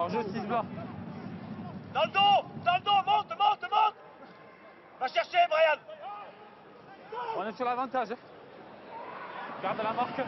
En jeu 6 bas. Dans le dos Dans le dos Monte, monte, monte Va chercher, Brian On est sur l'avantage. Hein. Garde la marque.